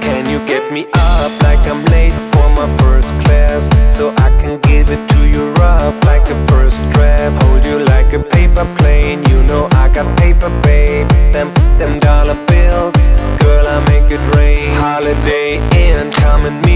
Can you, get me up like I'm late for my first class? So I can give it to you rough like a first draft. Hold you like a paper plane. You know I got paper, babe. Them, them dollar bills. Girl, I make it rain. Holiday Inn, come and meet